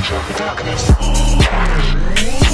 Control the darkness.